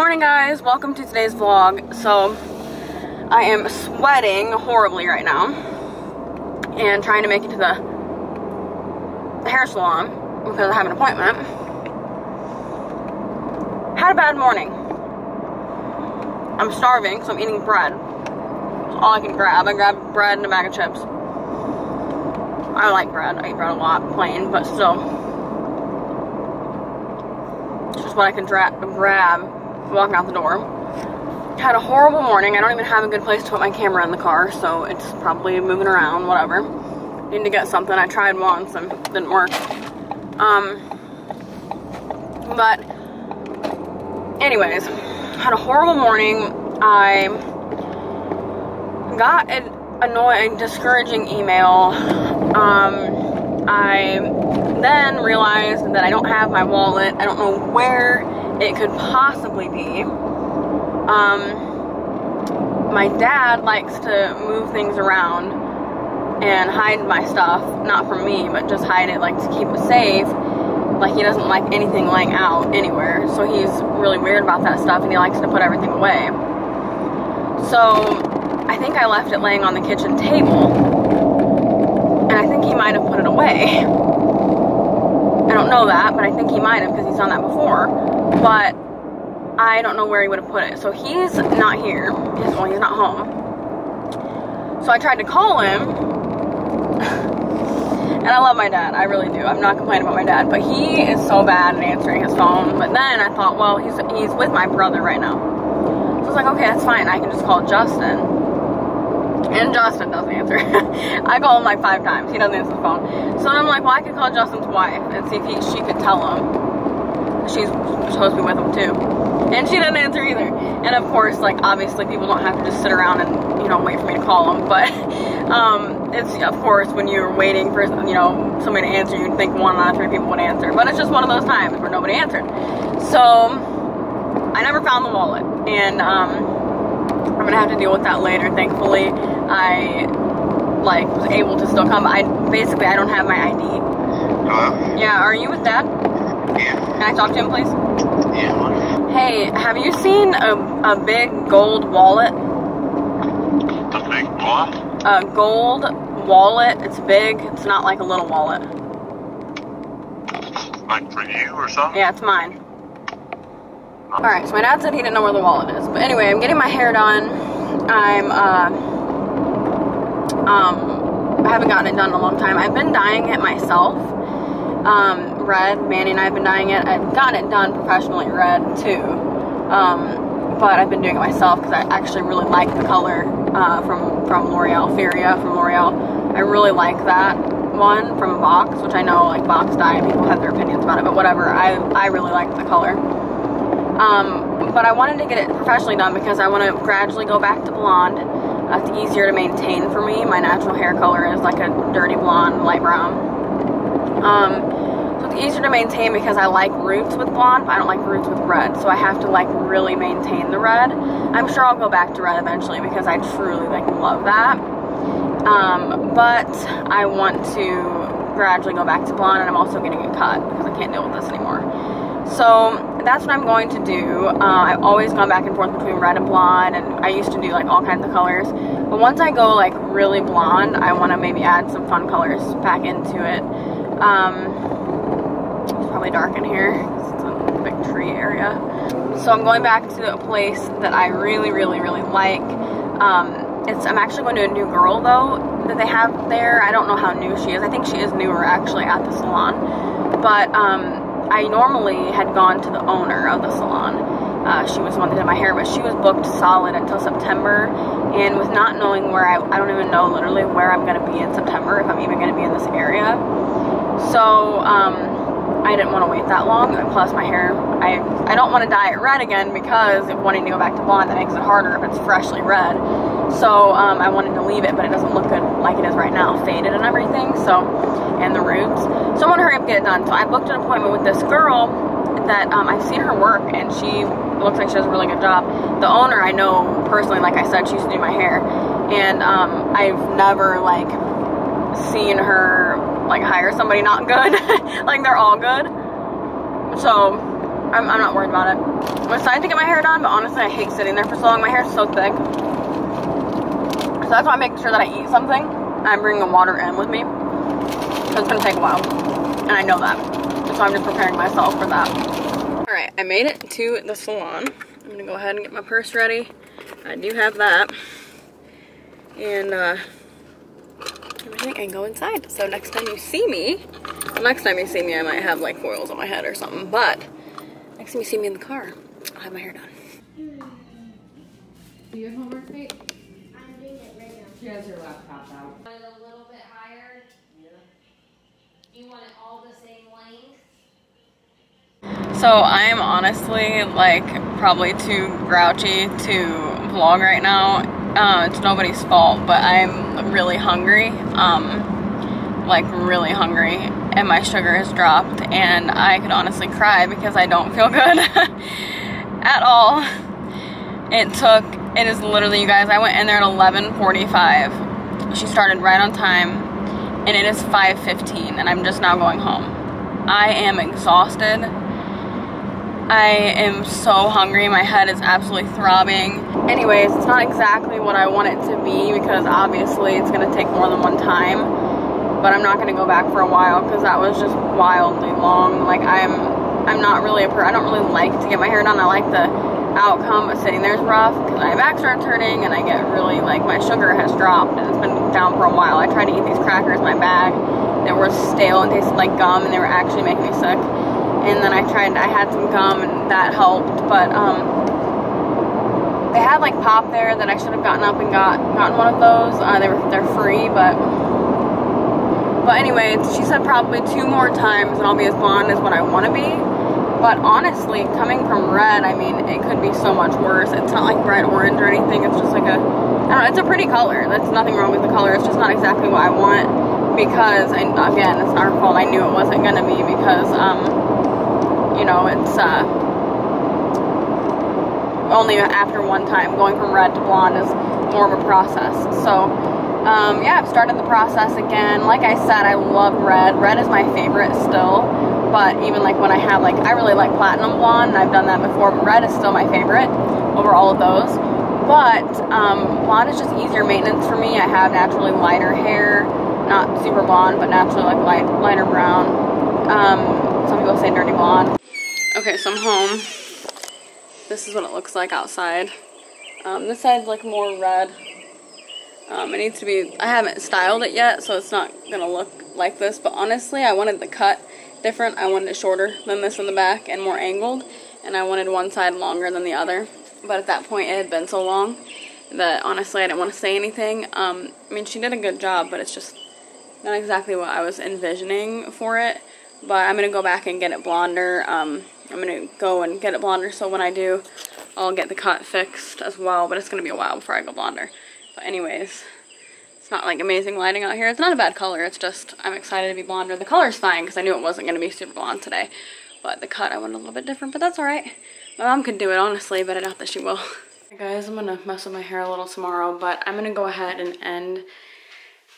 Morning guys, welcome to today's vlog. So, I am sweating horribly right now and trying to make it to the, hair salon because I have an appointment. Had a bad morning. I'm starving, so I'm eating bread. It's all I can grab. I grabbed bread and a bag of chips. I like bread. I eat bread a lot, plain, but still. Just what I can grab walking out the door. Had a horrible morning. I don't even have a good place to put my camera in the car, so it's probably moving around, whatever. Need to get something. I tried once and didn't work. Um, but, anyways, had a horrible morning. I got an annoying, discouraging email. Um, I then realized that I don't have my wallet. I don't know where it could possibly be. Um, my dad likes to move things around and hide my stuff, not from me, but just hide it like to keep it safe. Like he doesn't like anything laying out anywhere, so he's really weird about that stuff and he likes to put everything away. So I think I left it laying on the kitchen table and I think he might have put it away. Don't know that, but I think he might have because he's done that before. But I don't know where he would have put it. So he's not here. He's, well, he's not home. So I tried to call him. and I love my dad. I really do. I'm not complaining about my dad. But he is so bad at answering his phone. But then I thought, well, he's, he's with my brother right now. So I was like, okay, that's fine. I can just call Justin. And Justin doesn't answer. I call him like five times. He doesn't answer the phone. So I'm like, well, I could call Justin's wife and see if he, she could tell him. She's supposed to be with him too. And she didn't answer either. And of course, like, obviously people don't have to just sit around and, you know, wait for me to call them. But, um, it's, of course, when you're waiting for, you know, somebody to answer, you'd think one out of three people would answer. But it's just one of those times where nobody answered. So, I never found the wallet. And, um, I'm gonna have to deal with that later. Thankfully, I like was able to still come. I basically I don't have my ID. Hello? Yeah, are you with Dad? Yeah. Can I talk to him, please? Yeah. Hey, have you seen a, a big gold wallet? A big what? A gold wallet. It's big. It's not like a little wallet. Like for you or something? Yeah, it's mine. Alright, so my dad said he didn't know where the wallet is. But anyway, I'm getting my hair done. I'm, uh, um, I haven't gotten it done in a long time. I've been dyeing it myself. Um, red. Manny and I have been dyeing it. I've gotten it done professionally red, too. Um, but I've been doing it myself because I actually really like the color, uh, from, from L'Oreal, Feria from L'Oreal. I really like that one from Vox, which I know, like, Vox dye, people have their opinions about it, but whatever. I, I really like the color. Um, but I wanted to get it professionally done because I want to gradually go back to blonde. It's easier to maintain for me. My natural hair color is like a dirty blonde, light brown. Um, so it's easier to maintain because I like roots with blonde, but I don't like roots with red. So I have to like really maintain the red. I'm sure I'll go back to red eventually because I truly like love that. Um, but I want to gradually go back to blonde and I'm also getting it cut because I can't deal with this anymore. So that's what I'm going to do. Uh, I've always gone back and forth between red and blonde, and I used to do like all kinds of colors. But once I go like really blonde, I want to maybe add some fun colors back into it. Um, it's probably dark in here. It's a big tree area. So I'm going back to a place that I really, really, really like. Um, it's I'm actually going to a new girl though that they have there. I don't know how new she is. I think she is newer actually at the salon, but. Um, I normally had gone to the owner of the salon. Uh, she was the one that did my hair, but she was booked solid until September. And with not knowing where I, I don't even know literally where I'm going to be in September, if I'm even going to be in this area. So, um, I didn't want to wait that long. And plus, my hair, I, I don't want to dye it red again because if wanting to go back to blonde, that makes it harder if it's freshly red. So, um, I wanted to leave it, but it doesn't look good like it is right now, faded and everything. So, and the roots. So, I want to hurry up and get it done. So, I booked an appointment with this girl that um, I've seen her work, and she looks like she does a really good job. The owner I know personally, like I said, she used to do my hair, and um, I've never like seen her like hire somebody not good. like they're all good. So I'm, I'm not worried about it. I'm excited to get my hair done, but honestly, I hate sitting there for so long. My hair's so thick. So that's why I make sure that I eat something. I'm bringing water in with me. So it's gonna take a while. And I know that. So I'm just preparing myself for that. All right, I made it to the salon. I'm gonna go ahead and get my purse ready. I do have that. And uh, everything and go inside. So next time you see me, well, next time you see me, I might have like foils on my head or something. But next time you see me in the car, I'll have my hair done. Do you have homework, Kate? I'm doing it right now. She has her laptop out. Want it a little bit higher? Yeah. You want it all the same length? So I am honestly like probably too grouchy to vlog right now. Uh, it's nobody's fault, but I'm really hungry. Um, like really hungry, and my sugar has dropped, and I could honestly cry because I don't feel good at all. It took. It is literally, you guys. I went in there at 11:45. She started right on time, and it is 5:15, and I'm just now going home. I am exhausted. I am so hungry. My head is absolutely throbbing. Anyways, it's not exactly what I want it to be because obviously it's going to take more than one time. But I'm not going to go back for a while because that was just wildly long. Like I'm I'm not really a per I don't really like to get my hair done. I like the outcome, but sitting there is rough because my back starts hurting and I get really like my sugar has dropped and it's been down for a while. I tried to eat these crackers in my bag that were stale and tasted like gum and they were actually making me sick and then I tried, I had some gum and that helped, but um, they had like pop there that I should have gotten up and got gotten one of those. Uh, they were they're free, but but anyway, she said probably two more times and I'll be as blonde as what I want to be. But honestly, coming from red, I mean, it could be so much worse. It's not like bright orange or anything. It's just like a, know, it's a pretty color. That's nothing wrong with the color. It's just not exactly what I want because, again, it's her fault. I knew it wasn't going to be because, um, you know, it's uh, only after one time. Going from red to blonde is more of a process. So, um, yeah, I've started the process again. Like I said, I love red. Red is my favorite still. But even like when I have like, I really like platinum blonde. And I've done that before, but red is still my favorite over all of those. But um, blonde is just easier maintenance for me. I have naturally lighter hair, not super blonde, but naturally like light, lighter brown. Um, some people say dirty blonde. Okay, so I'm home. This is what it looks like outside. Um, this side's like more red. Um, it needs to be, I haven't styled it yet, so it's not gonna look like this, but honestly, I wanted the cut different. I wanted it shorter than this in the back and more angled, and I wanted one side longer than the other. But at that point, it had been so long that honestly, I didn't want to say anything. Um, I mean, she did a good job, but it's just not exactly what I was envisioning for it. But I'm gonna go back and get it blonder. Um, I'm gonna go and get it blonder, so when I do, I'll get the cut fixed as well. But it's gonna be a while before I go blonder. But anyways, it's not like amazing lighting out here. It's not a bad color. It's just I'm excited to be blonder. The color's fine because I knew it wasn't gonna be super blonde today. But the cut I wanted a little bit different, but that's all right. My mom could do it honestly, but I doubt that she will. Hey guys, I'm gonna mess with my hair a little tomorrow, but I'm gonna go ahead and end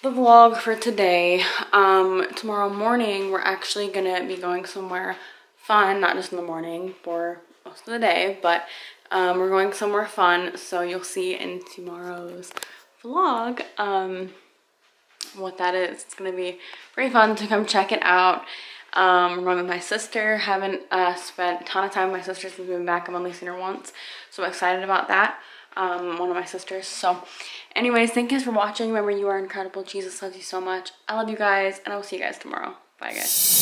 the vlog for today. Um, tomorrow morning, we're actually gonna be going somewhere fun, not just in the morning, for most of the day, but um, we're going somewhere fun, so you'll see in tomorrow's vlog um, what that is. It's gonna be pretty fun to come check it out. Um, going with my sister. Haven't uh, spent a ton of time with my sister since we've been back. I've only seen her once, so I'm excited about that. Um, one of my sisters. So, anyways, thank you guys for watching. Remember, you are incredible. Jesus loves you so much. I love you guys, and I will see you guys tomorrow. Bye, guys.